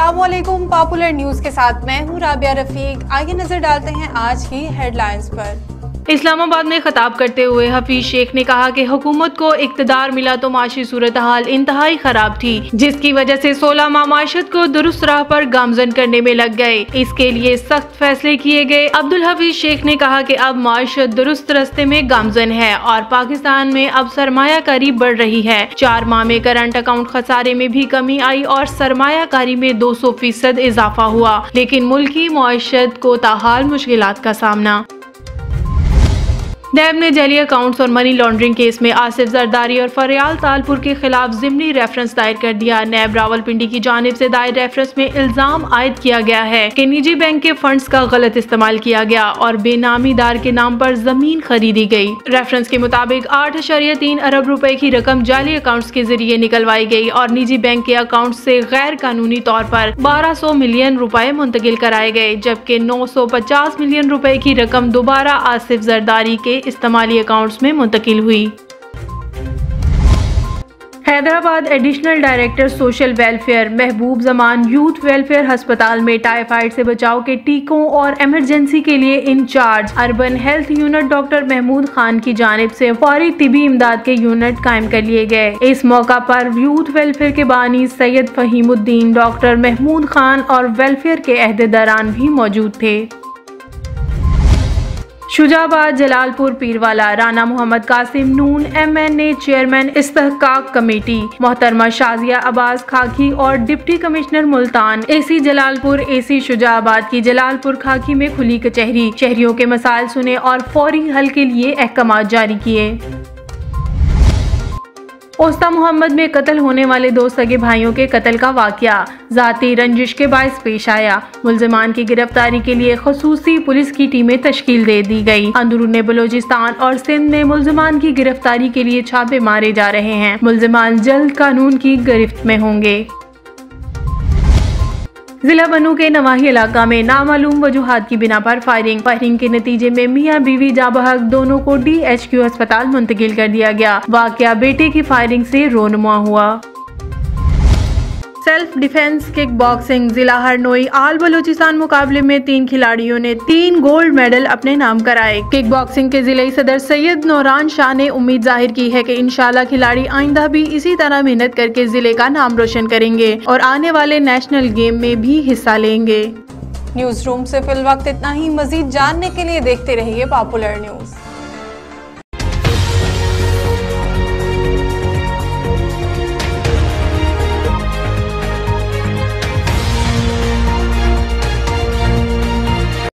السلام علیکم، popular news کے ساتھ میں ہوں رابعہ رفیق۔ آئیے نظر ڈالتے ہیں آج کی ہیڈ لائنز پر۔ اسلام آباد میں خطاب کرتے ہوئے حفیظ شیخ نے کہا کہ حکومت کو اقتدار ملا تو معاشی صورتحال انتہائی خراب تھی، جس کی وجہ سے سولہ ماہ معاشت کو درست راہ پر گامزن کرنے میں لگ گئے۔ اس کے لیے سخت فیصلے کیے گئے۔ عبدالحفیظ شیخ نے کہا کہ اب معاشت درست رستے میں گامزن ہے اور پاکستان میں اب سرمایہ کاری بڑھ رہی ہے۔ چار ماہ میں کرنٹ اکاؤنٹ خسارے میں بھی کمی آئی اور سرمایہ کاری میں دو سو فیصد اضافہ ہوا، لیکن ملکی معاشت کو تاحال مشکلات کا سامنا۔ نیب نے جعلی اکاؤنٹس اور منی لانڈرنگ کیس میں آصف زرداری اور فریال تالپور کے خلاف ضمنی ریفرنس دائر کر دیا۔ نیب راول پنڈی کی جانب سے دائر ریفرنس میں الزام عائد کیا گیا ہے کہ نجی بینک کے فنڈز کا غلط استعمال کیا گیا اور بے نامی دار کے نام پر زمین خریدی گئی۔ ریفرنس کے مطابق آٹھ اشاریہ تین ارب روپے کی رقم جعلی اکاؤنٹس کے ذریعے نکلوائی گئی اور نجی بینک کے اکاؤنٹ سے غیر قانونی طور پر بارہ سو ملین روپے منتقل کرائے گئے، جبکہ نو سو پچاس ملین روپے کی رقم دوبارہ آصف زرداری کے استعمالی اکاؤنٹس میں منتقل ہوئی۔ Hyderabad additional director social welfare Mahboob Zaman youth welfare ہسپتال میں ٹائیفائڈ سے بچاؤ کے ٹیکوں اور ایمرجنسی کے لیے incharge urban health unit doctor Mahmood Khan کی جانب سے فوری طبی امداد کے یونٹ قائم کر لیے گئے۔ اس موقع پر یوتھ ویلفیئر کے بانی سید فہیم الدین ڈاکٹر محمود خان اور ویلفیئر کے عہدیداران بھی موجود تھے۔ Shujabad Jalalpur Pirwala, Rana Muhammad Qasim, Noon, M N A, chairman, استحقاق کمیٹی، محترمہ شازیہ عباس خاکی اور deputy commissioner Multan. A C Jalalpur A C Shujabad کی جلال پور خاکی میں کھلی کچہری۔ شہریوں کے مسائل سنے اور فوری حل کے لیے احکامات جاری کیے۔ اوستا محمد میں قتل ہونے والے دو سگے بھائیوں کے قتل کا واقعہ۔ ذاتی رنجش کے باعث پیش آیا۔ ملزمان کی گرفتاری کے لیے خصوصی پولیس کی ٹیمیں تشکیل دے دی گئی اندرون بلوچستان اور سندھ میں ملزمان کی گرفتاری کے لیے چھاپے مارے جا رہے ہیں۔ ملزمان جلد قانون کی گرفت میں ہوں گے۔ ضلع بنو کے نواحی علاقہ میں نامعلوم وجوہات کی بنا پر فائرنگ فائرنگ کے نتیجے میں میاں بیوی جا بحق دونوں کو ڈی ایچ کیو اسپتال منتقل کر دیا گیا۔ واقعہ بیٹے کی فائرنگ سے رونما ہوا۔ سیلف ڈیفنس کک باکسنگ، ضلع ہرنوئی، آل بلوچستان مقابلے میں تین کھلاڑیوں نے تین گولڈ میڈل اپنے نام کرائے۔ کک باکسنگ کے ضلعی صدر سید نوران شاہ نے امید ظاہر کی ہے کہ انشاءاللہ کھلاڑی آئندہ بھی اسی طرح محنت کر کے ضلع کا نام روشن کریں گے اور آنے والے نیشنل گیم میں بھی حصہ لیں گے۔ نیوز روم سے فی الوقت اتنا ہی، مزید جاننے کے لیے دیکھتے رہیے پاپولر نیوز۔